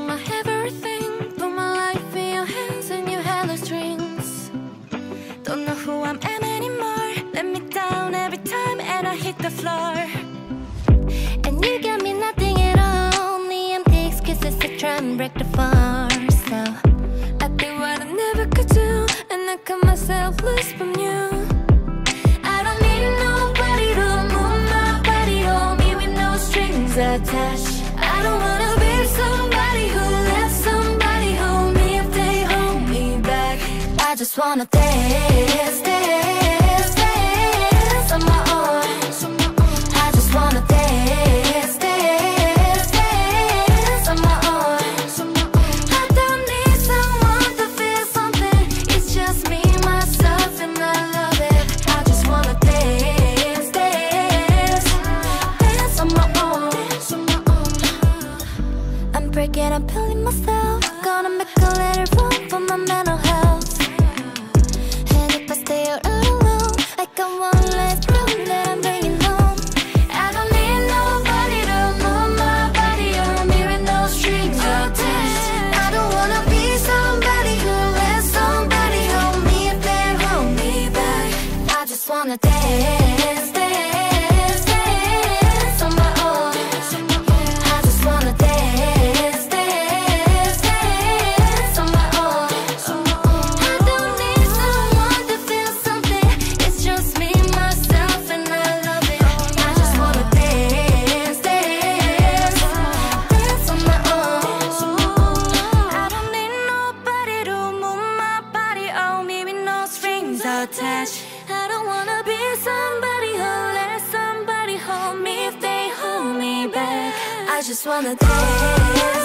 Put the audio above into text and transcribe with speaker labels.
Speaker 1: my everything. Put my life in your hands and you. Don't know who I am anymore. Let me down every time and I hit the floor. And you got me nothing at all. Try and break the I did what I never could do, and I cut myself loose from you. I don't need just wanna dance, dance, dance on my own. I just wanna dance, dance, dance on my own. I don't need someone to feel something. It's just me, myself, and I love it. I just wanna dance, dance, dance on my own. I'm breaking up, killing myself. I just wanna attached. I don't wanna be somebody who lets somebody hold me if they hold me back. I just wanna dance.